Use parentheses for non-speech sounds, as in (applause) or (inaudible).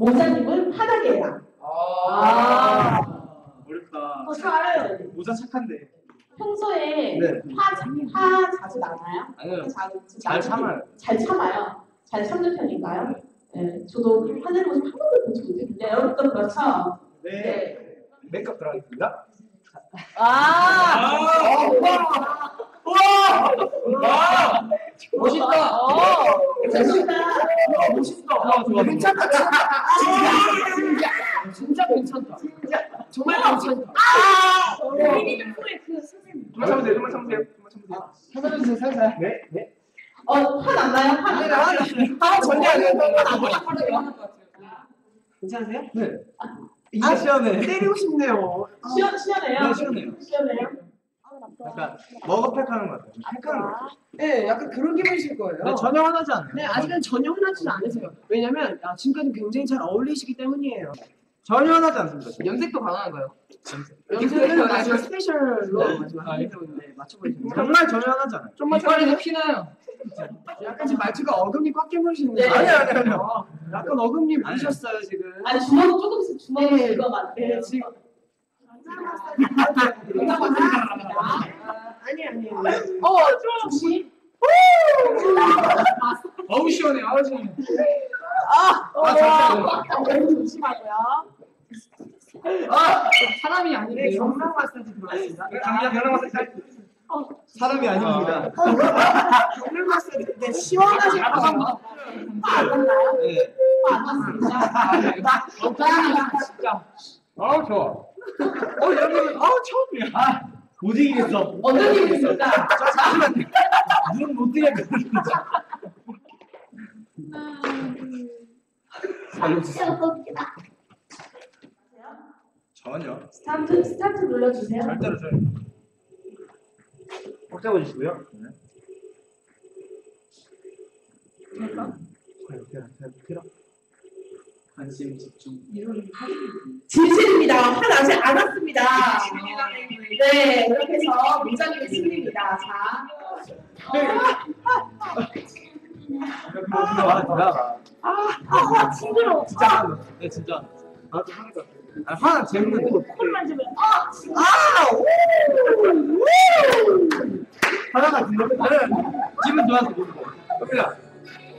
모자님은 화나게라. 아. 어렵다. 어, 잘 알아요. 모자 착한데. 평소에 네. 화, 자- 화 자주 나나요? 아니요. 자, 잘 참아요. 잘 참아요. 잘 참는 편인가요? 네. 저도 화내는 모습 한 번도 본 적이 없는데 여러분도 그렇죠? 네. 메이크업 들어가겠습니다. 아. 와. 멋있다. 어. 좋습니다. 멋있다. 아, 좋아. 괜찮다. 진짜. 진짜 괜찮다. 정말 괜찮다. 미니는 소리 그 선생님. 좀만 참으세요. 좀만 참으세요. 좀만 참으세요. 살살해주세요, 살살. 네. 네. 어, 화 났나요? 화 났나요? 아, 전혀 안 해요. 괜찮으세요? 네. 이게 시원해. 때리고 싶네요. 시원, 시원해요? 네. 시원해요? 약간 머그팩하는 것 같아요. 팩하는 것 같아요. 네, 약간 그런 기분이실 거예요. 네, 전혀 화나지 않아요. 네, 아직은 전혀 흔하지는 않으세요. 왜냐면 아, 지금까지 굉장히 잘 어울리시기 때문이에요. 전혀 화나지 않습니다. 저는. 염색도 가능한가요? 연습은 마지막 스페셜로 네. 마지막 아, 때문에 맞춰보시면 정말 전혀 화나지 않아요. 좀만 이빨에도. 피나요. 약간 지금 말투가 어금니 꽉 깨물으시는데 네. 아니요, 아니요, 아니요. 약간 어금니. 물으셨어요 지금. 아니, 주먹 조금씩 주먹을 네. 긁어 맞요 네, 지금 영상 마사지입니다. 아니 아니. 어, 혹시? 어우 시원해. 아우 시원해. 아, 아, 잠시만요. 아 사람이 네, 아닌데요. 정상 마사지 들어갔습니다. 강남 강남 마사지 사람이 아닙니다. (laughs) 마사지 네, 시원하지 않아서 화안 났나요? 네. 화안 났습니다. 진짜. 아 좋아. 어 여러분 아 처음이야. 아, 못 이기겠어. 어떤 일이 있을까? 잠시만요. 눈못 뜨겠거든요. 살려주세요. 전혀. 스타트, 스타트 눌러주세요. 절대로 저요. 꼭 잡아주시고요. 네. 관심 집중. 진실입니다. 화나지 않았습니다. 네, 이렇게 해서 문장님의 승리입니다. 자, (laughs) 아, 나가. 아, 징그러워. 진짜. 네, 진짜. 아, 화나 재밌는데. 콧물 만지면, 아, 진짜. 화나가 들려. 나는 기분 좋아서 못 먹어. 갑니다.